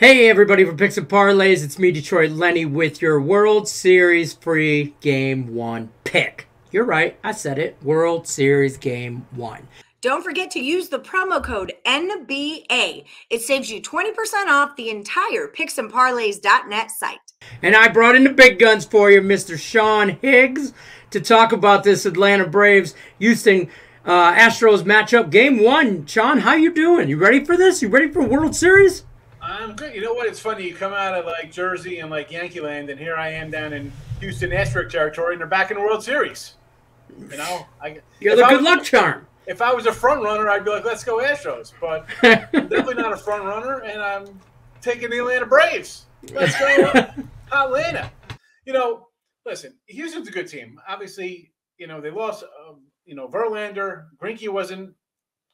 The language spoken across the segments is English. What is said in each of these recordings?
Hey everybody for Picks and Parlays, it's me Detroit Lenny with your World Series free Game 1 pick. You're right, I said it. World Series Game 1. Don't forget to use the promo code NBA. It saves you 20% off the entire picksandparlays.net site. And I brought in the big guns for you, Mr. Sean Higgs, to talk about this Atlanta Braves Houston uh, Astros matchup. Game 1. Sean, how you doing? You ready for this? You ready for World Series? I'm good. You know what? It's funny. You come out of like Jersey and like Yankee Land, and here I am down in Houston Astros territory, and they're back in the World Series. You know, I, you're the good luck charm. If I was a front runner, I'd be like, "Let's go Astros," but I'm definitely not a front runner, and I'm taking the Atlanta Braves. Let's go Atlanta. You know, listen, Houston's a good team. Obviously, you know they lost. Um, you know, Verlander, Greinke wasn't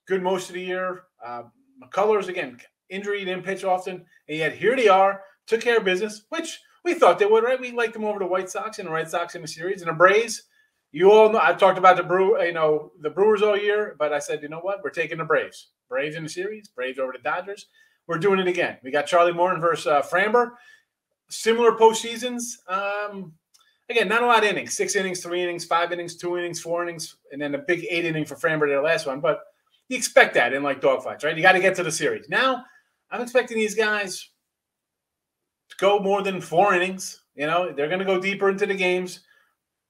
good most of the year. Uh, McCullers again injury, didn't pitch often, and yet here they are, took care of business, which we thought they would, right? We liked them over the White Sox and the Red Sox in the series, and the Braves. You all know I've talked about the Brew, you know, the Brewers all year, but I said, you know what? We're taking the Braves. Braves in the series, Braves over the Dodgers. We're doing it again. We got Charlie Morton versus uh, Framber. Similar postseasons. Um, again, not a lot of innings. Six innings, three innings, five innings, two innings, four innings, and then a big eight inning for Framber, their last one. But you expect that in like dogfights, right? You got to get to the series. Now I'm expecting these guys to go more than four innings. You know, they're going to go deeper into the games.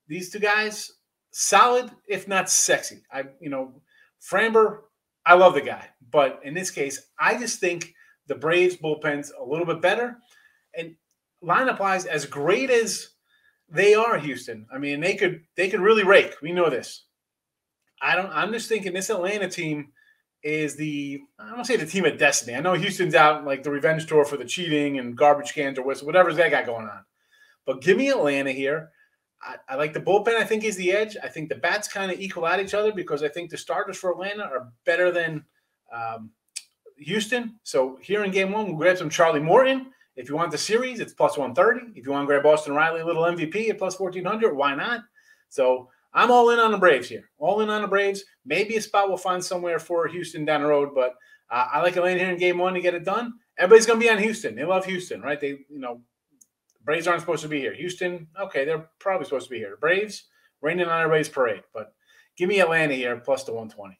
These two guys, solid, if not sexy. I, you know, Framber, I love the guy, but in this case, I just think the Braves bullpen's a little bit better, and lineup wise, as great as they are, Houston. I mean, they could they could really rake. We know this. I don't. I'm just thinking this Atlanta team is the I don't say the team of destiny. I know Houston's out like the revenge tour for the cheating and garbage cans or whatever's that got going on. But give me Atlanta here. I, I like the bullpen. I think is the edge. I think the bats kind of equal out each other because I think the starters for Atlanta are better than um, Houston. So here in game one, we'll grab some Charlie Morton. If you want the series, it's plus 130. If you want to grab Austin Riley, little MVP at plus 1400, why not? So I'm all in on the Braves here. All in on the Braves. Maybe a spot we'll find somewhere for Houston down the road, but uh, I like Atlanta here in game one to get it done. Everybody's going to be on Houston. They love Houston, right? They, you know, Braves aren't supposed to be here. Houston, okay, they're probably supposed to be here. Braves, raining on everybody's parade, but give me Atlanta here plus the 120.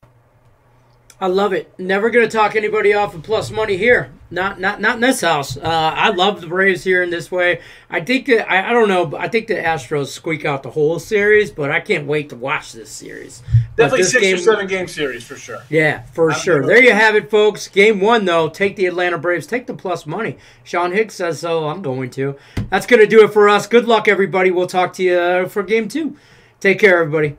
I love it. Never going to talk anybody off of plus money here. Not not not in this house. Uh, I love the Braves here in this way. I think that I, I don't know. I think the Astros squeak out the whole series, but I can't wait to watch this series. Definitely this six game, or seven game series for sure. Yeah, for sure. There you have it, folks. Game one though. Take the Atlanta Braves. Take the plus money. Sean Higgs says so. I'm going to. That's going to do it for us. Good luck, everybody. We'll talk to you for game two. Take care, everybody.